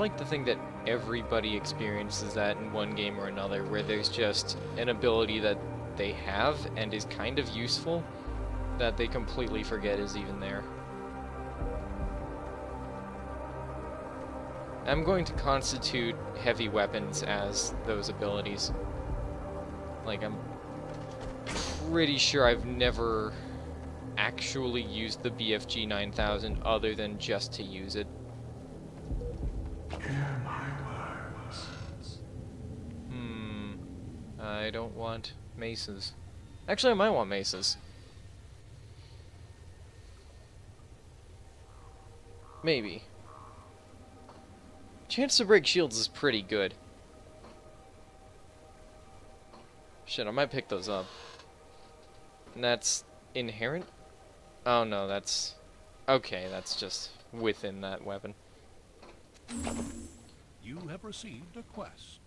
like to think that everybody experiences that in one game or another, where there's just an ability that they have and is kind of useful that they completely forget is even there. I'm going to constitute heavy weapons as those abilities. Like, I'm pretty sure I've never actually used the BFG 9000 other than just to use it. Hmm. I don't want maces. Actually, I might want maces. Maybe. Chance to break shields is pretty good. Shit, I might pick those up. And that's inherent? Oh no, that's... Okay, that's just within that weapon. You have received a quest.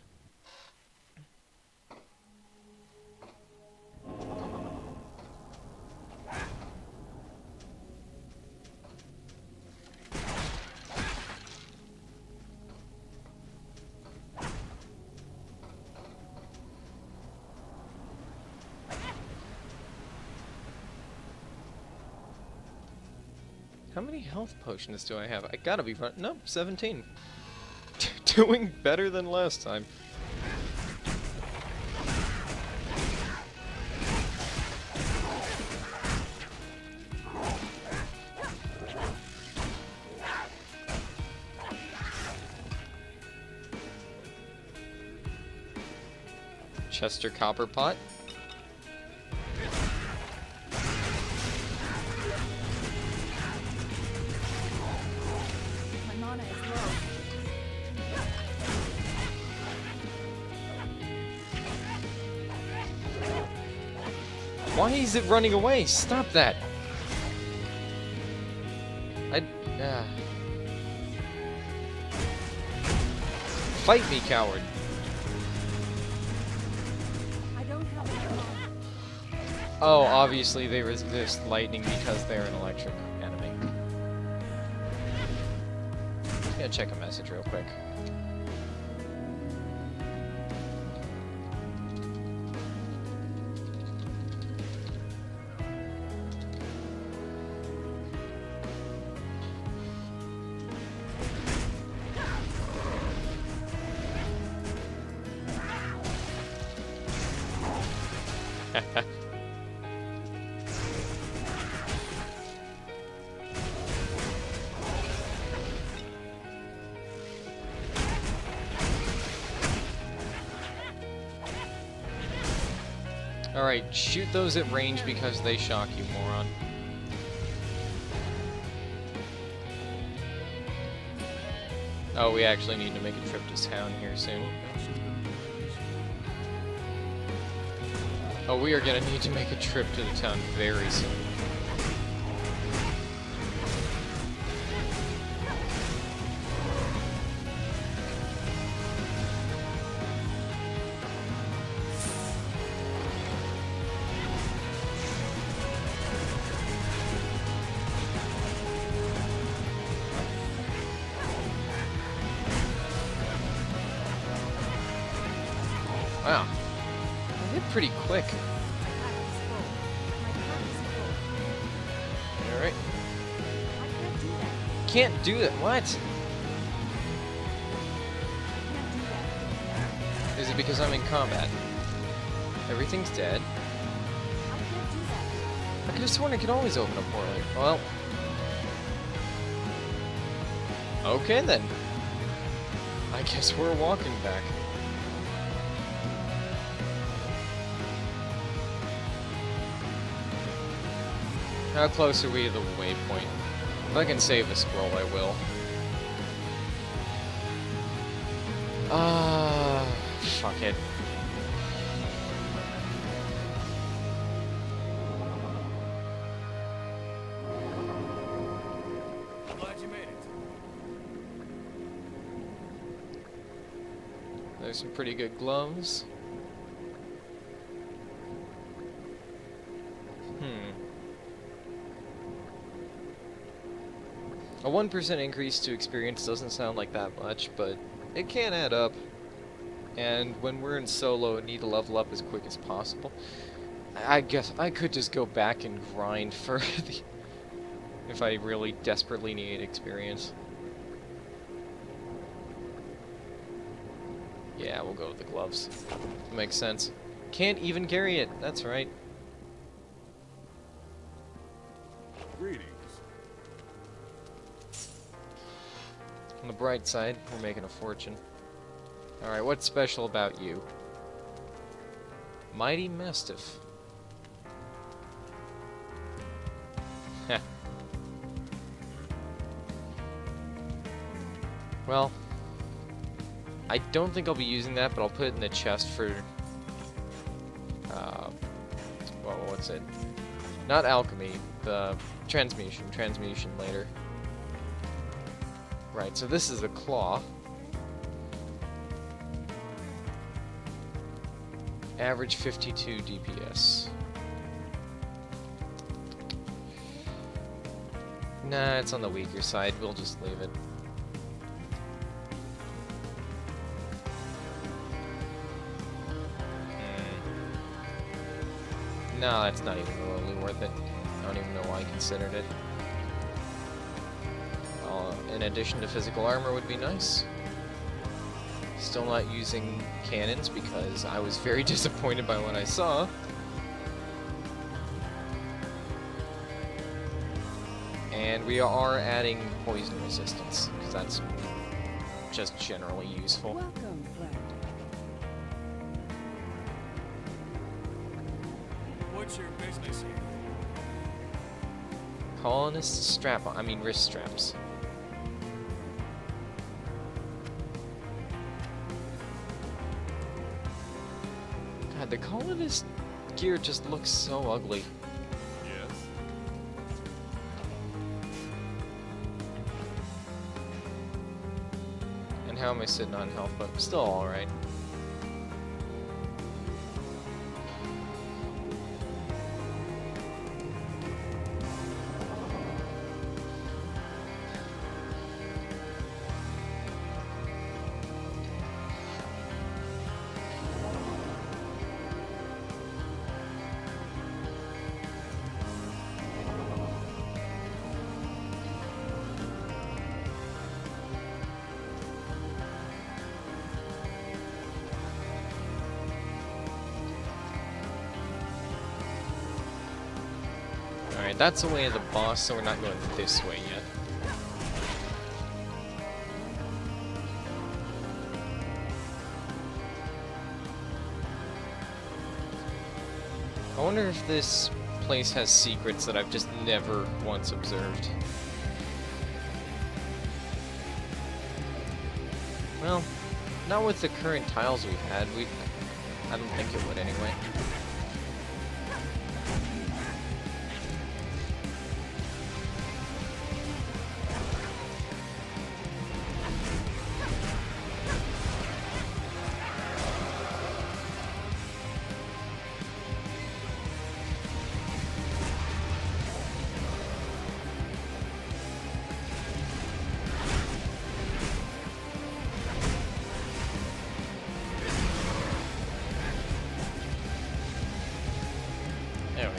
How many health potions do I have? I gotta be run- Nope, 17. Doing better than last time. Chester Copperpot. Is it running away? Stop that! I... Uh. Fight me, coward! I don't have enough mana. Oh, obviously they resist lightning because they're an electric enemy. Just gonna check a message real quick. Alright, shoot those at range because they shock you, moron. Oh, we actually need to make a trip to town here soon. Oh, we are gonna need to make a trip to the town very soon. Is quick. Alright. Can't do that. What? Is it because I'm in combat? Everything's dead. I could have sworn I could always open a portal. Well. Okay then. I guess we're walking back. How close are we to the waypoint? If I can save a scroll, I will. Ah, fuck it. Glad you made it. There's some pretty good gloves. 1% increase to experience doesn't sound like that much, but it can add up. And when we're in solo and need to level up as quick as possible, I I guess I could just go back and grind for the... if I really desperately need experience. Yeah, we'll go with the gloves. Makes sense. Can't even carry it, that's right. Greetings. The bright side, we're making a fortune. Alright, what's special about you? Mighty Mastiff. Well, I don't think I'll be using that, but I'll put it in the chest for... Uh, well, what's it? Not alchemy, the transmutation. Transmutation later. Right, so this is a claw. Average 52 DPS. Nah, it's on the weaker side. We'll just leave it. Hmm. No, that's not even remotely worth it. I don't even know why I considered it. Uh, in addition to physical armor would be nice. Still not using cannons because I was very disappointed by what I saw. And we are adding poison resistance, because that's just generally useful. Welcome, friend. What's your business here? Colonist strap I mean wrist straps. God, of colonist gear just looks so ugly. Yes. And how am I sitting on health, but still alright. Alright, that's the way of the boss, so we're not going this way yet. I wonder if this place has secrets that I've just never once observed. Well, not with the current tiles we've had. We, I don't think it would anyway.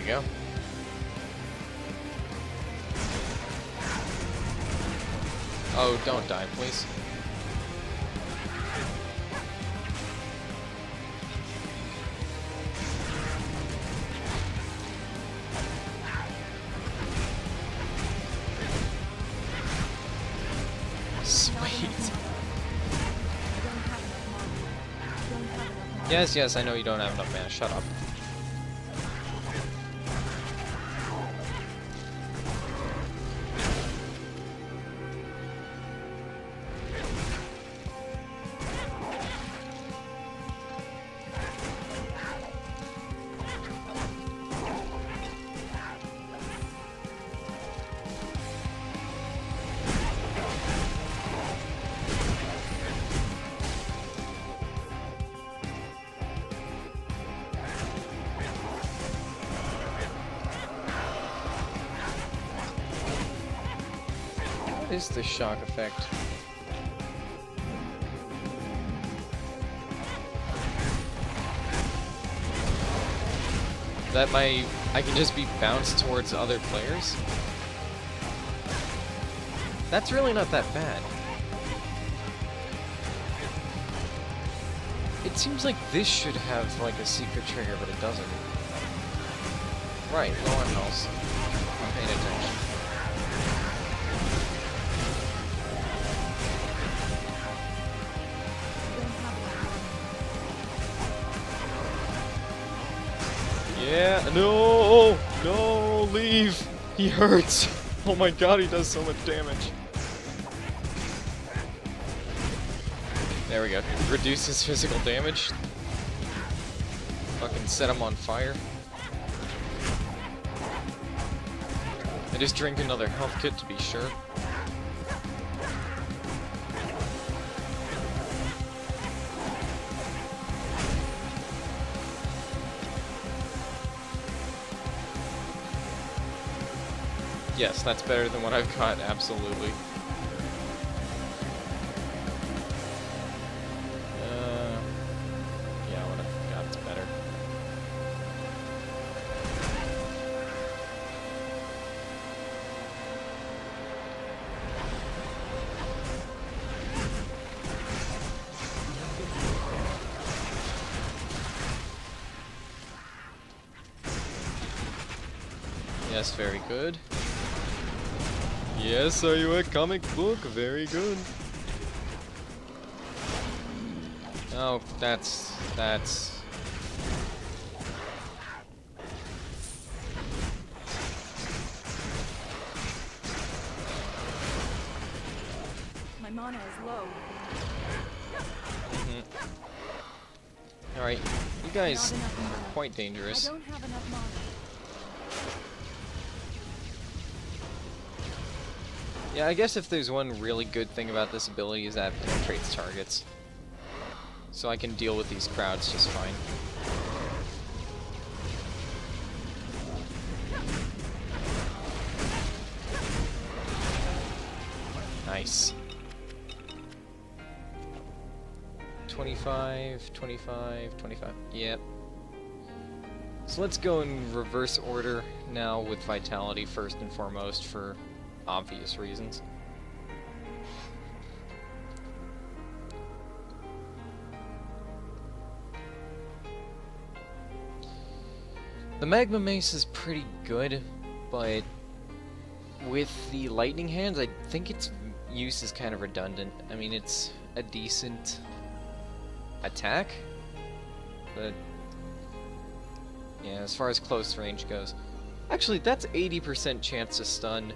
We go. Oh, don't die, please. Yes, yes, I know you don't have enough mana. Shut up. Is the shock effect? That my I can just be bounced towards other players? That's really not that bad. It seems like this should have like a secret trigger, but it doesn't. Right, no one else. I'm paying attention. Yeah, no, oh, no, leave. He hurts. Oh my god, he does so much damage. There we go. Reduce his physical damage. Fucking set him on fire. I just drink another health kit to be sure. Yes, that's better than what I've got, absolutely. Uh, yeah, what I've got's better. Yes, very good. Yes, are you a comic book? Very good. Oh, that's... that's... My mana is low. Mm-hmm. Alright, you guys are quite dangerous. Yeah, I guess if there's one really good thing about this ability is that it penetrates targets. So I can deal with these crowds just fine. Nice. 25, 25, 25. Yep. So let's go in reverse order now with Vitality first and foremost for obvious reasons. The Magma Mace is pretty good, but with the Lightning Hands, I think its use is kind of redundant. I mean, it's a decent attack, but yeah, as far as close range goes. Actually, that's 80% chance to stun.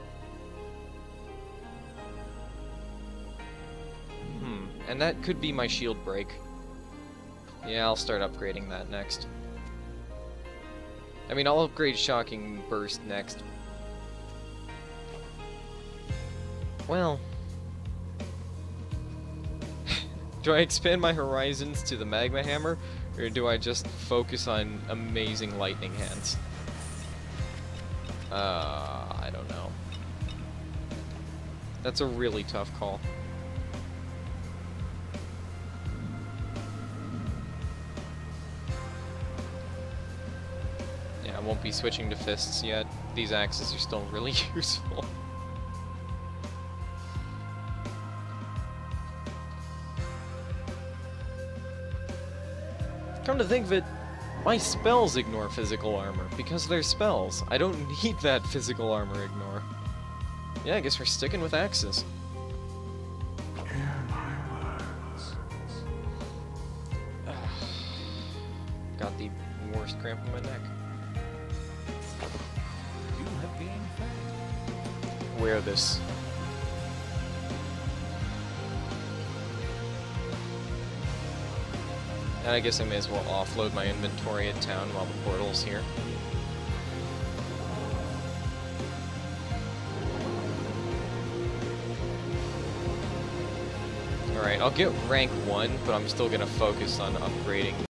And that could be my shield break. Yeah, I'll start upgrading that next. I mean, I'll upgrade Shocking Burst next. Well... do I expand my horizons to the Magma Hammer, or do I just focus on amazing Lightning Hands? Uh, I don't know. That's a really tough call. Be switching to fists yet. These axes are still really useful. Come to think of it, my spells ignore physical armor, because they're spells. I don't need that physical armor ignore. Yeah, I guess we're sticking with axes. Got the worst cramp in my neck. Wear this. And I guess I may as well offload my inventory at town while the portal's here. Alright, I'll get rank 1, but I'm still gonna focus on upgrading